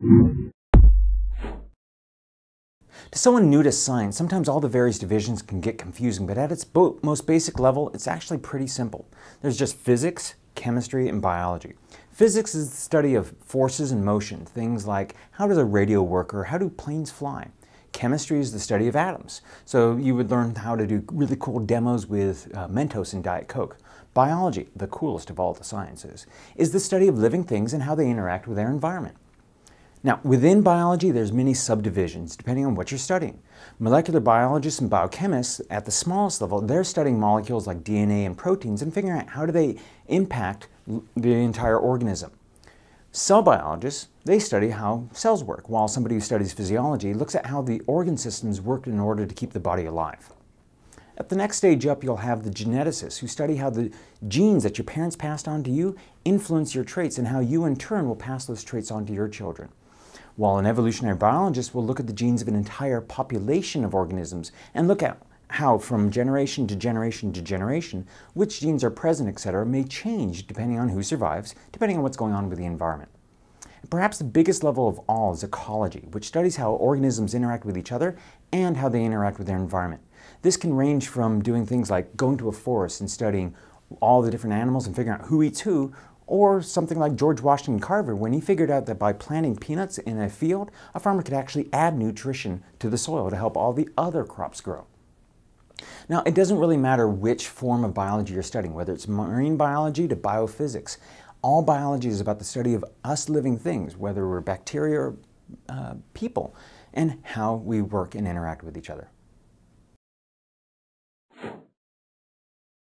To someone new to science, sometimes all the various divisions can get confusing, but at its most basic level, it's actually pretty simple. There's just physics, chemistry, and biology. Physics is the study of forces and motion, things like how does a radio work or how do planes fly. Chemistry is the study of atoms, so you would learn how to do really cool demos with uh, Mentos and Diet Coke. Biology, the coolest of all the sciences, is the study of living things and how they interact with their environment. Now, within biology, there's many subdivisions depending on what you're studying. Molecular biologists and biochemists, at the smallest level, they're studying molecules like DNA and proteins and figuring out how do they impact the entire organism. Cell biologists, they study how cells work, while somebody who studies physiology looks at how the organ systems work in order to keep the body alive. At the next stage up, you'll have the geneticists who study how the genes that your parents passed on to you influence your traits and how you in turn will pass those traits on to your children while an evolutionary biologist will look at the genes of an entire population of organisms and look at how from generation to generation to generation, which genes are present, etc., may change depending on who survives, depending on what's going on with the environment. Perhaps the biggest level of all is ecology, which studies how organisms interact with each other and how they interact with their environment. This can range from doing things like going to a forest and studying all the different animals and figuring out who eats who, or something like George Washington Carver when he figured out that by planting peanuts in a field, a farmer could actually add nutrition to the soil to help all the other crops grow. Now, it doesn't really matter which form of biology you're studying, whether it's marine biology to biophysics. All biology is about the study of us living things, whether we're bacteria or uh, people, and how we work and interact with each other.